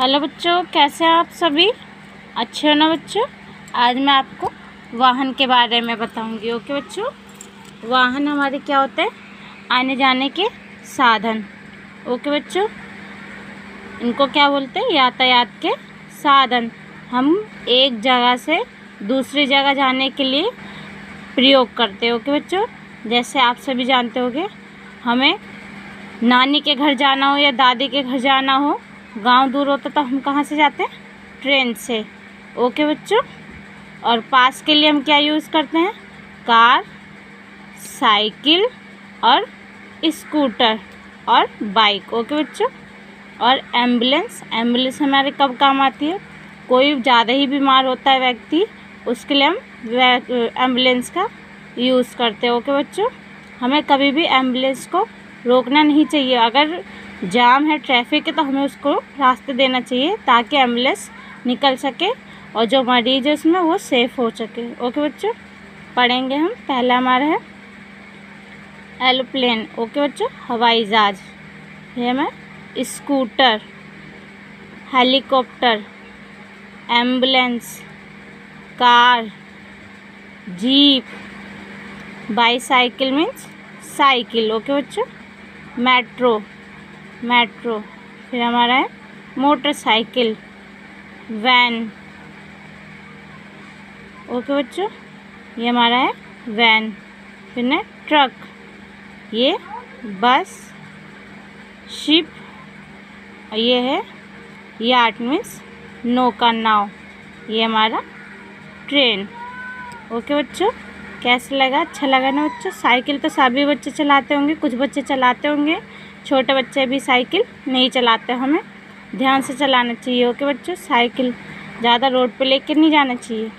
Hello बच्चों, कैसे हैं आप सभी? अच्छे हो ना बच्चों? आज मैं आपको वाहन के बारे में बताऊँगी, ओके बच्चों? वाहन हमारे क्या होते हैं? आने जाने के साधन, ओके बच्चों? इनको क्या बोलते हैं? यातायात के साधन। हम एक जगह से दूसरी जगह जाने के लिए प्रयोग करते हैं, ओके बच्चों? जैसे आप सभी जानते होंगे, हमें नानी के घर जाना हो या दादी के घर जाना हो गाँव दूर होता तो हम कहाँ से जाते? हैं ट्रेन से। ओके बच्चों? और पास के लिए हम क्या यूज़ करते हैं? कार, साइकिल और स्कूटर और बाइक। ओके बच्चों? और एंबुलेंस। एंबुलेंस हमारे कब काम आती है? कोई ज़्यादा ही बीमार होता है व्यक्ति, उसके लिए हम एंबुलेंस का यूज़ करते हैं। ओके बच्चों? हमें कभी भी एंबुलेंस को रोकना नहीं चाहिए। अगर जाम है ट्रैफ़िक है तो हमें उसको रास्ते देना चाहिए ताकि एंबुलेंस निकल सके और जो मरीज़ है उसमें वो सेफ़ हो सके। ओके बच्चों? पढ़ेंगे हम। पहला हमारा है एरोप्लेन। ओके बच्चों? हवाई जहाज़। ये मैं scooter, helicopter, ambulance, car, jeep, bicycle means cycle. Okay बच्चों? मेट्रो। मेट्रो, फिर हमारा है मोटरसाइकिल, वैन। ओके बच्चों, ये हमारा है वैन, फिर ना ट्रक, ये बस, शिप, और ये है यार्ड मीन्स नौका नाव, ये हमारा ट्रेन। ओके बच्चों, कैसे लगा? अच्छा लगा ना बच्चों? साइकिल तो सभी बच्चे चलाते होंगे, कुछ बच्चे चलाते होंगे। छोटे बच्चे भी साइकिल नहीं चलाते हमें। ध्यान से चलाना चाहिए, ओके बच्चों? साइकिल ज़्यादा रोड पे लेकर नहीं जाना चाहिए।